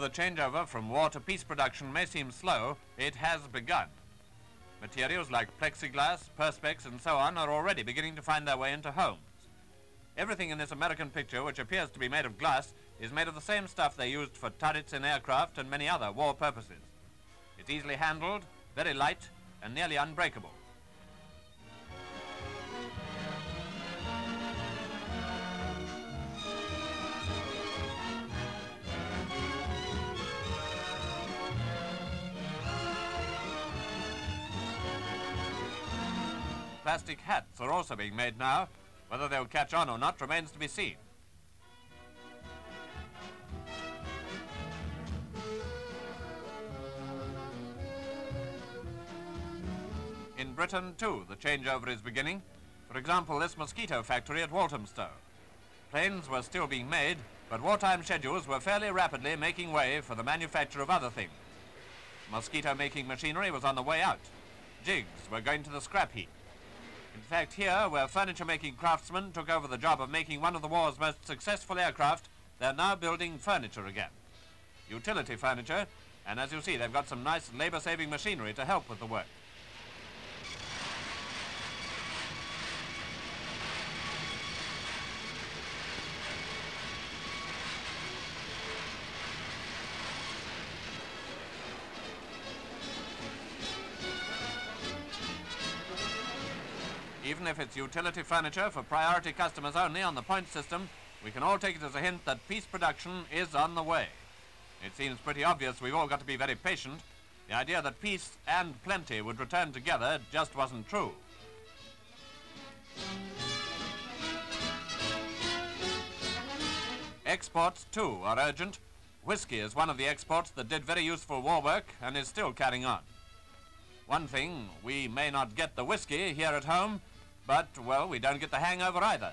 the changeover from war to peace production may seem slow, it has begun. Materials like plexiglass, perspex, and so on are already beginning to find their way into homes. Everything in this American picture, which appears to be made of glass, is made of the same stuff they used for turrets in aircraft and many other war purposes. It's easily handled, very light, and nearly unbreakable. Plastic hats are also being made now. Whether they'll catch on or not remains to be seen. In Britain, too, the changeover is beginning. For example, this mosquito factory at Walthamstow. Planes were still being made, but wartime schedules were fairly rapidly making way for the manufacture of other things. Mosquito-making machinery was on the way out. Jigs were going to the scrap heap. In fact, here, where furniture-making craftsmen took over the job of making one of the war's most successful aircraft, they're now building furniture again. Utility furniture, and as you see, they've got some nice labor-saving machinery to help with the work. Even if it's utility furniture for priority customers only on the point system, we can all take it as a hint that peace production is on the way. It seems pretty obvious we've all got to be very patient. The idea that peace and plenty would return together just wasn't true. Exports, too, are urgent. Whiskey is one of the exports that did very useful war work and is still carrying on. One thing, we may not get the whiskey here at home, but, well, we don't get the hangover either.